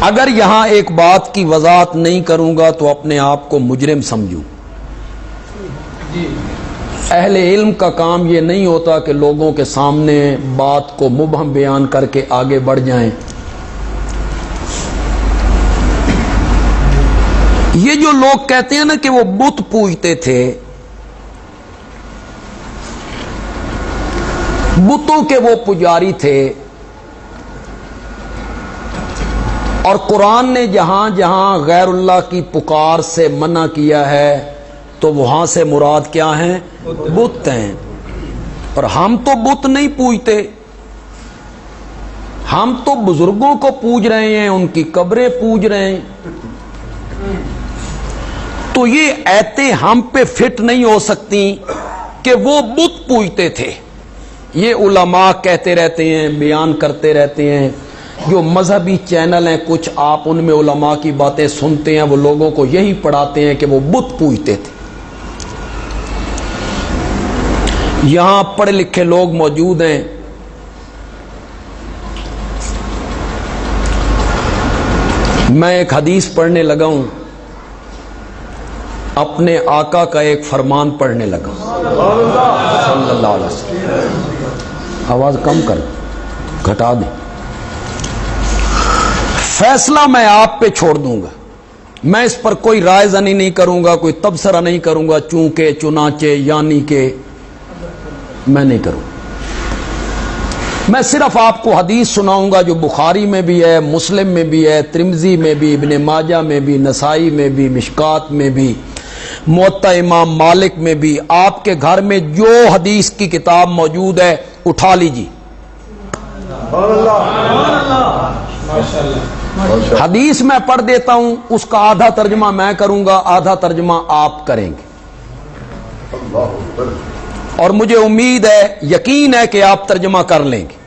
اگر یہاں ایک بات کی وضاحت نہیں کروں گا تو اپنے آپ کو مجرم سمجھوں۔ اہل علم کا کام یہ نہیں ہوتا کہ لوگوں کے سامنے بات کو مبہم بیان کر کے آگے بڑھ جائیں۔ یہ جو لوگ کہتے ہیں نا کہ وہ بت پوجتے تھے بتوں کے وہ پجاری تھے اور قرآن نے جہاں جہاں غیر اللہ کی پکار سے منع کیا ہے، تو وہاں سے مراد کیا ہیں؟ بت ہیں۔ اور ہم تو بت نہیں پوجتے۔ ہم تو بزرگوں کو پوج رہے ہیں، ان کی قبریں پوج رہے ہیں۔ تو یہ ایتے ہم پہ فٹ نہیں ہو سکتی کہ وہ بت پوجتے تھے۔ یہ علماء کہتے رہتے ہیں، بیان کرتے رہتے ہیں۔ جو مذہبی چینل ہیں، کچھ آپ ان میں علماء کی باتیں سنتے ہیں، وہ لوگوں کو یہی پڑھاتے ہیں کہ وہ بت پوجتے تھے۔ یہاں پڑھے لکھے لوگ موجود ہیں۔ میں ایک حدیث پڑھنے لگا ہوں۔ اپنے آقا کا ایک فرمان پڑھنے لگا۔ صلی اللہ علیہ وسلم۔ آواز کم کر، گھٹا دیں۔ فیصلہ میں آپ پہ چھوڑ دوں گا۔ میں اس پر کوئی رائے زنی نہیں کروں گا کوئی تبصرہ نہیں کروں گا چونکہ چنانچہ یعنی کہ میں نہیں کروں۔ میں صرف آپ کو حدیث سناؤں گا جو بخاری میں بھی ہے مسلم میں بھی ہے ترمزی میں بھی ابن ماجہ میں بھی نسائی میں بھی مشکات میں بھی معتا امام مالک میں بھی۔ آپ کے گھر میں جو حدیث کی کتاب موجود ہے اٹھا لیجیے حدیث میں پڑھ دیتا ہوں اس کا آدھا ترجمہ میں کروں گا آدھا ترجمہ آپ کریں گے۔ اور مجھے امید ہے یقین ہے کہ آپ ترجمہ کر لیں گے۔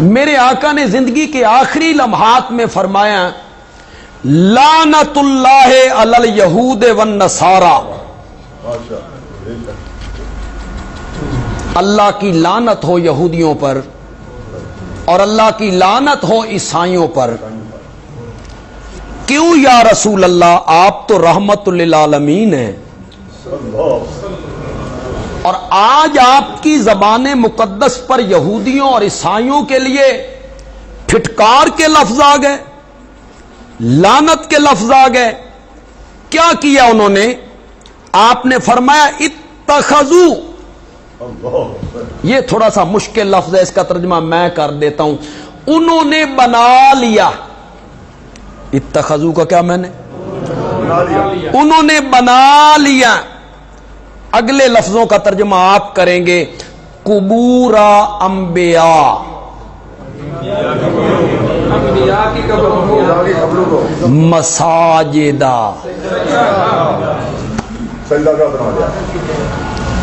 میرے آقا نے زندگی کے آخری لمحات میں فرمایا لانت اللہ عل یہود ون نسارا اللہ کی لانت ہو یہودیوں پر۔ اور اللہ کی لانت ہو عیسائیوں پر۔ کیوں یا رسول اللہ، آپ تو رحمت للعالمین ہیں۔ اور آج آپ کی زبان مقدس پر یہودیوں اور عیسائیوں کے لیے پھٹکار کے لفظ آ گئے لانت کے لفظ آ گئے۔ کیا کیا انہوں نے؟ آپ نے فرمایا، اتخذو یہ تھوڑا سا مشکل لفظ ہے اس کا ترجمہ میں کر دیتا ہوں۔ انہوں نے بنا لیا۔ اتخذو کا کیا میں نے؟ انہوں نے بنا لیا۔ اگلے لفظوں کا ترجمہ آپ کریں گے۔ کبورا امبیا مساجدہ۔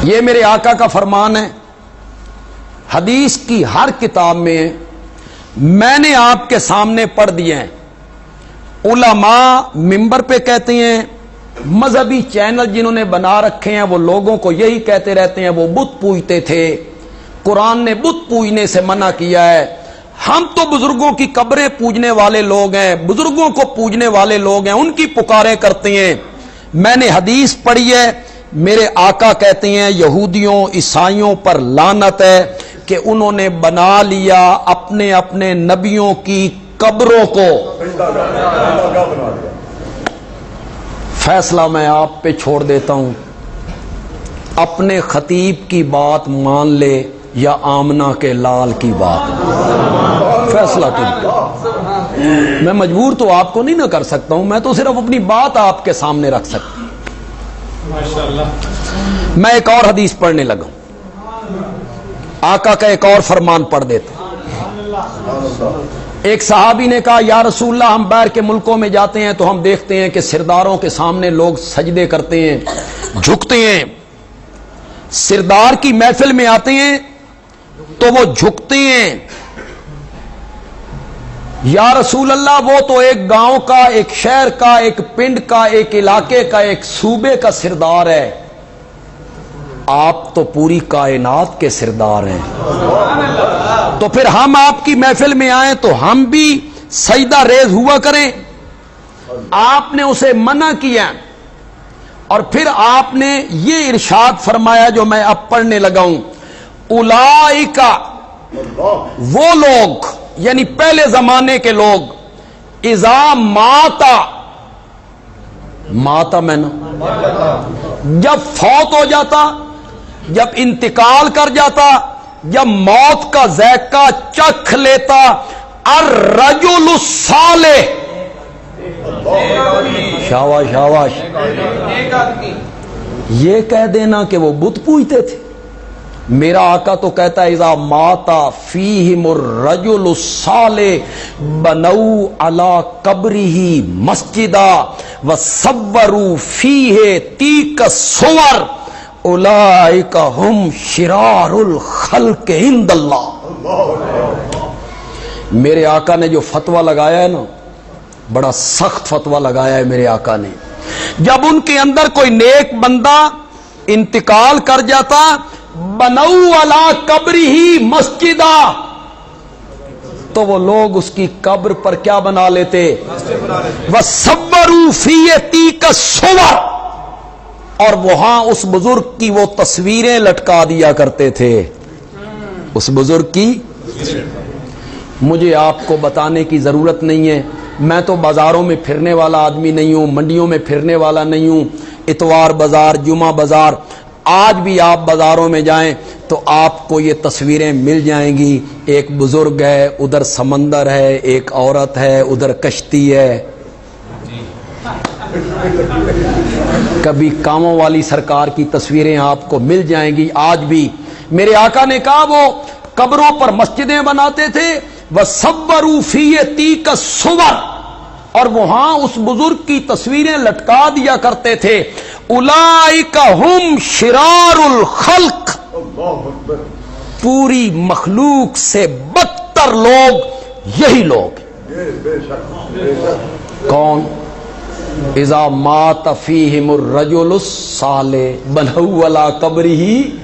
یہ میرے آقا کا فرمان ہے۔ حدیث کی ہر کتاب میں میں نے آپ کے سامنے پڑھ دیے ہیں۔ علماء ممبر پہ کہتے ہیں، مذہبی چینل جنہوں نے بنا رکھے ہیں، وہ لوگوں کو یہی کہتے رہتے ہیں، وہ بت پوجتے تھے۔ قرآن نے بت پوجنے سے منع کیا ہے۔ ہم تو بزرگوں کی قبریں پوجنے والے لوگ ہیں، بزرگوں کو پوجنے والے لوگ ہیں، ان کی پکارے کرتے ہیں۔ میں نے حدیث پڑھی ہے میرے آقا کہتے ہیں، یہودیوں، عیسائیوں پر لانت ہے کہ انہوں نے بنا لیا اپنے اپنے نبیوں کی قبروں کو۔ فیصلہ میں آپ پہ چھوڑ دیتا ہوں۔ اپنے خطیب کی بات مان لے یا آمنا کے لال کی بات۔ فیصلہ تم میں مجبور تو آپ کو نہیں نہ کر سکتا ہوں، میں تو صرف اپنی بات آپ کے سامنے رکھ سکتا ہوں۔ میں ایک اور حدیث پڑھنے لگا آقا کا ایک اور فرمان پڑھ دیتا ایک صحابی نے کہا، یا رسول اللہ، ہم بیر کے ملکوں میں جاتے ہیں تو ہم دیکھتے ہیں کہ سرداروں کے سامنے لوگ سجدے کرتے ہیں، جھکتے ہیں۔ سردار کی محفل میں آتے ہیں تو وہ جھکتے ہیں۔ یا رسول اللہ، وہ تو ایک گاؤں کا، ایک شہر کا، ایک پنڈ کا، ایک علاقے کا، ایک صوبے کا سردار ہے۔ آپ تو پوری کائنات کے سردار ہیں۔ تو پھر ہم آپ کی محفل میں آئیں تو ہم بھی سجدہ ریز ہوا کریں۔ آپ نے اسے منع کیا۔ اور پھر آپ نے یہ ارشاد فرمایا جو میں اب پڑھنے لگا ہوں۔ الائی کا وہ لوگ یعنی پہلے زمانے کے لوگ ازا ماتا ماتا میں نا، جب فوت ہو جاتا، جب انتقال کر جاتا، جب موت کا ذائقہ چکھ لیتا، الرجل الصالح۔ شاواش شاواش۔ یہ کہہ دینا کہ وہ بت پوجتے تھے۔ میرا آقا تو کہتا ہے، اذا ماتا فیہم الرجل الصالح بنو علا قبری مسجدہ وصوروا فیہ تیک الصور اولئک ہم شرار الخلق عند اللہ. میرے آقا نے جو فتوہ لگایا ہے نا، بڑا سخت فتوہ لگایا ہے میرے آقا نے۔ جب ان کے اندر کوئی نیک بندہ انتقال کر جاتا بنو والا قبری ہی مسجدہ۔ تو وہ لوگ اس کی قبر پر کیا بنا لیتے؟ وہ سبرو فی کا سور اور وہاں اس بزرگ کی وہ تصویریں لٹکا دیا کرتے تھے۔ اس بزرگ کی؟ مجھے آپ کو بتانے کی ضرورت نہیں ہے۔ میں تو بازاروں میں پھرنے والا آدمی نہیں ہوں، منڈیوں میں پھرنے والا نہیں ہوں۔ اتوار بازار، جمعہ بازار آج بھی آپ بازاروں میں جائیں تو آپ کو یہ تصویریں مل جائیں گی۔ ایک بزرگ ہے، ادھر سمندر ہے، ایک عورت ہے، ادھر کشتی ہے۔ کبھی کاموں والی سرکار کی تصویریں آپ کو مل جائیں گی۔ آج بھی میرے آقا نے کہا، وہ قبروں پر مسجدیں بناتے تھے۔ وہ سبروفی تی کا سور اور وہاں اس بزرگ کی تصویریں لٹکا دیا کرتے تھے۔ ہم شرار الخلق۔ پوری مخلوق سے بدتر لوگ یہی لوگ کون؟ ازا مات فیہم الرجل الصالح بنہو والا قبری ہی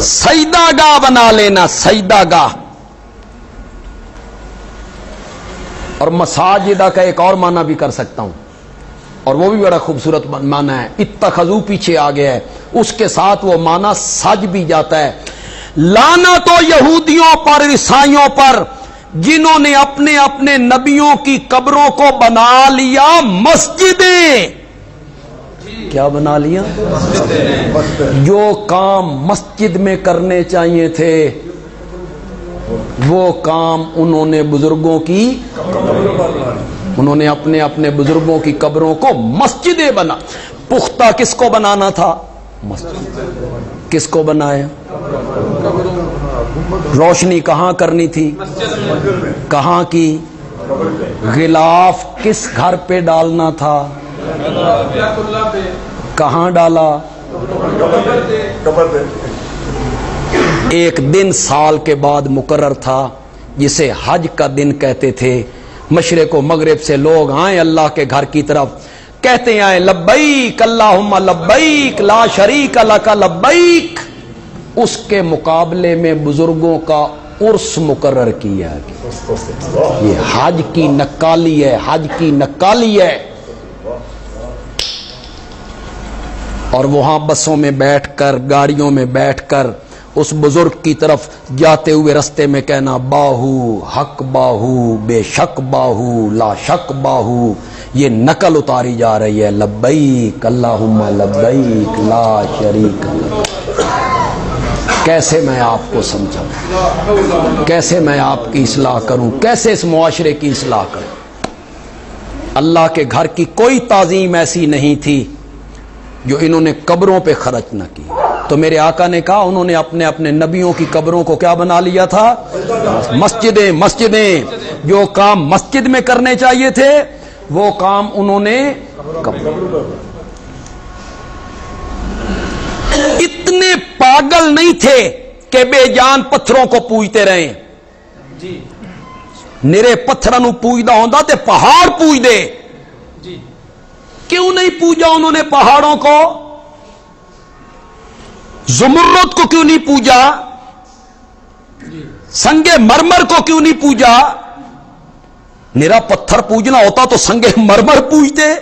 سیدہ گاہ بنا لینا سیدہ گاہ۔ اور مساجدہ کا ایک اور معنی بھی کر سکتا ہوں۔ اور وہ بھی بڑا خوبصورت معنی ہے۔ اتخذو پیچھے آ گیا ہے۔ اس کے ساتھ وہ معنی سج بھی جاتا ہے۔ لانا تو یہودیوں پر، عیسائیوں پر، جنہوں نے اپنے اپنے نبیوں کی قبروں کو بنا لیا مسجدیں۔ کیا بنا لیا؟ جو کام مسجد میں کرنے چاہیے تھے، وہ کام انہوں نے بزرگوں کی انہوں نے اپنے اپنے بزرگوں کی قبروں کو مسجدیں بنا پختہ کس کو بنانا تھا؟ مسجد کس کو بنایا روشنی کہاں کرنی تھی؟ کہاں کی؟ غلاف کس گھر پہ ڈالنا تھا؟ کہاں ڈالا؟ ایک دن سال کے بعد مقرر تھا جسے حج کا دن کہتے تھے۔ مشرق و مغرب سے لوگ آئے اللہ کے گھر کی طرف۔ کہتے آئے لبیک اللہ لبیک لا شریک اللہ کا لبیک۔ اس کے مقابلے میں بزرگوں کا عرس مقرر کیا گیا یہ حج کی نکالی ہے، حج کی نکالی ہے۔ اور وہاں بسوں میں بیٹھ کر، گاڑیوں میں بیٹھ کر اس بزرگ کی طرف جاتے ہوئے رستے میں کہنا، باہو، حق باہو، بے شک باہو، لا شک باہو، یہ نقل اتاری جا رہی ہے، لبیک اللہم، لبیک لا شریک کیسے میں آپ کو سمجھا کیسے میں آپ کی اصلاح کروں؟ کیسے اس معاشرے کی اصلاح کروں؟ اللہ کے گھر کی کوئی تعظیم ایسی نہیں تھی جو انہوں نے قبروں پہ خرچ نہ کی۔ تو میرے آقا نے کہا انہوں نے اپنے اپنے نبیوں کی قبروں کو کیا بنا لیا تھا؟ مسجدیں مسجدیں۔ جو کام مسجد میں کرنے چاہیے تھے وہ کام انہوں نے اتنے پاگل نہیں تھے کہ بے جان پتھروں کو پوجتے رہے نرے پتھر پوجتا ہوں تے پہاڑ پوج دے کیوں نہیں پوجا انہوں نے پہاڑوں کو؟ زمرت کو کیوں نہیں پوجا؟ سنگے مرمر کو کیوں نہیں پوجا؟ نرا پتھر پوجنا ہوتا تو سنگے مرمر پوجتے۔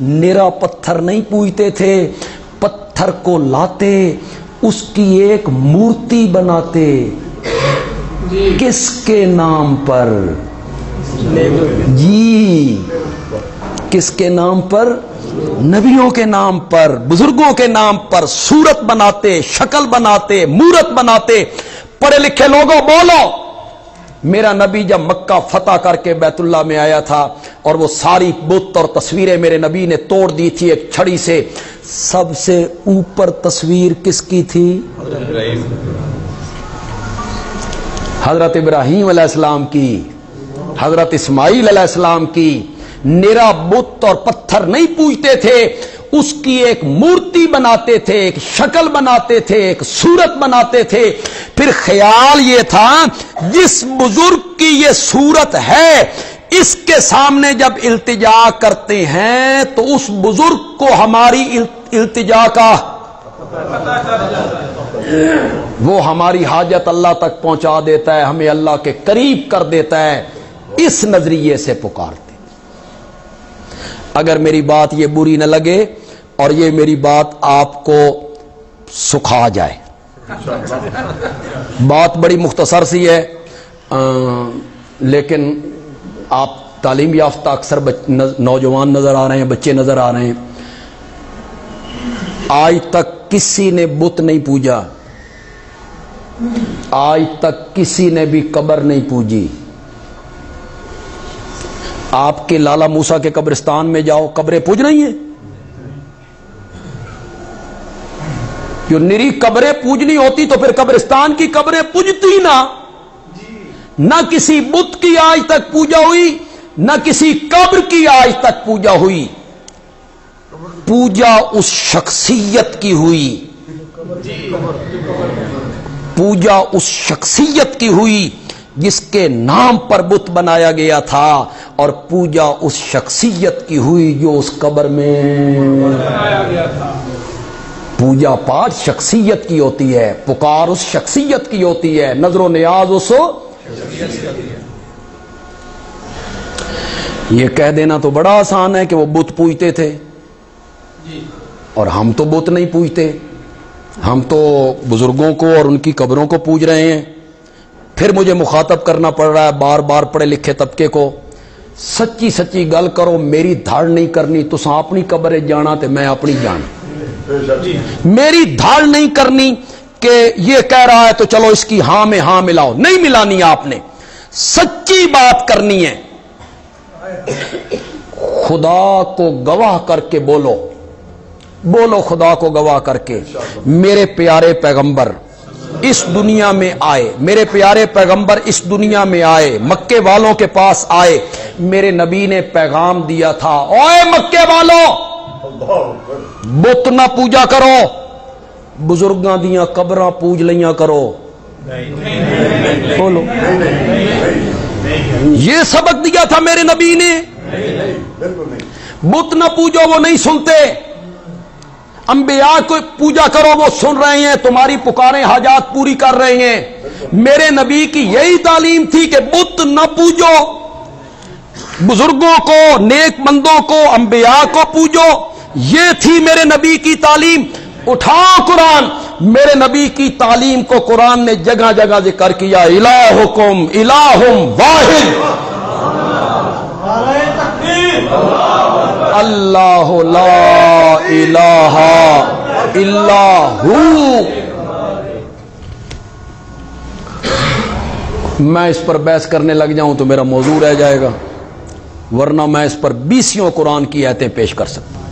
نرا پتھر نہیں پوجتے تھے، پتھر کو لاتے، اس کی ایک مورتی بناتے۔ کس کے نام پر؟ جی۔ کس کے نام پر؟ نبیوں کے نام پر، بزرگوں کے نام پر صورت بناتے، شکل بناتے، مورت بناتے۔ پڑھے لکھے لوگوں، بولو۔ میرا نبی جب مکہ فتح کر کے بیت اللہ میں آیا تھا اور وہ ساری بت اور تصویریں میرے نبی نے توڑ دی تھی ایک چھڑی سے۔ سب سے اوپر تصویر کس کی تھی؟ حضرت ابراہیم علیہ السلام کی، حضرت اسماعیل علیہ السلام کی۔ نیرا بت اور پتھر نہیں پوجتے تھے، اس کی ایک مورتی بناتے تھے، ایک شکل بناتے تھے، ایک صورت بناتے تھے۔ پھر خیال یہ تھا، جس بزرگ کی یہ صورت ہے، اس کے سامنے جب التجا کرتے ہیں، تو اس بزرگ کو ہماری التجا کا وہ ہماری حاجت اللہ تک پہنچا دیتا ہے، ہمیں اللہ کے قریب کر دیتا ہے، اس نظریے سے پکارتے اگر میری بات یہ بری نہ لگے اور یہ میری بات آپ کو سکھا جائے۔ بات بڑی مختصر سی ہے لیکن آپ تعلیم یافتہ اکثر نوجوان نظر آ رہے ہیں، بچے نظر آ رہے ہیں۔ آج تک کسی نے بت نہیں پوجا۔ آج تک کسی نے بھی قبر نہیں پوجی۔ آپ کے لالا موسا کے قبرستان میں جاؤ، قبریں پوج رہی ہیں؟ جو نری قبریں پوجنی ہوتی تو پھر قبرستان کی قبریں پوجتی نہ نہ کسی بت کی آج تک پوجا ہوئی، نہ کسی قبر کی آج تک پوجا ہوئی۔ پوجا اس شخصیت کی ہوئی۔ پوجا اس شخصیت کی ہوئی۔ جس کے نام پر بت بنایا گیا تھا اور پوجا اس شخصیت کی ہوئی جو اس قبر میں پوجا پاٹ شخصیت کی ہوتی ہے، پکار اس شخصیت کی ہوتی ہے، نظر و نیاز اس یہ کہہ دینا تو بڑا آسان ہے کہ وہ بت پوجتے تھے۔ اور ہم تو بت نہیں پوجتے، ہم تو بزرگوں کو اور ان کی قبروں کو پوج رہے ہیں۔ پھر مجھے مخاطب کرنا پڑ رہا ہے، بار بار پڑھے لکھے طبقے کو۔ سچی سچی گل کرو، میری دھاڑ نہیں کرنی تو اپنی قبر جانا تے میں اپنی جانا میری دھاڑ نہیں کرنی کہ یہ کہہ رہا ہے تو چلو اس کی ہاں میں ہاں ملاؤ۔ نہیں ملانی آپ نے۔ سچی بات کرنی ہے۔ خدا کو گواہ کر کے بولو۔ بولو خدا کو گواہ کر کے۔ میرے پیارے پیغمبر اس دنیا میں آئے۔ میرے پیارے پیغمبر، اس دنیا میں آئے۔ مکے والوں کے پاس آئے۔ میرے نبی نے پیغام دیا تھا۔ اوے مکے والوں بت نہ پوجا کرو۔ بزرگاں دیا قبر پوج لیاں کرو۔ بولو۔ یہ سبق دیا تھا میرے نبی نے۔ بت نہ پوجو وہ نہیں سنتے۔ انبیاء کو پوجا کرو، وہ سن رہے ہیں، تمہاری پکاریں، حاجات پوری کر رہے ہیں۔ میرے نبی کی یہی تعلیم تھی کہ بت نہ پوجو۔ بزرگوں کو، نیک مندوں کو، انبیاء کو پوجو۔ یہ تھی میرے نبی کی تعلیم۔ اٹھاؤ قرآن۔ میرے نبی کی تعلیم کو قرآن نے جگہ جگہ ذکر کیا۔ الہکم، الہم واحد۔ اللہ لا الہ الا ہو میں اس پر بحث کرنے لگ جاؤں تو میرا موضوع رہ جائے گا، ورنہ میں اس پر بیسیوں قرآن کی ایتیں پیش کر سکتا ہوں۔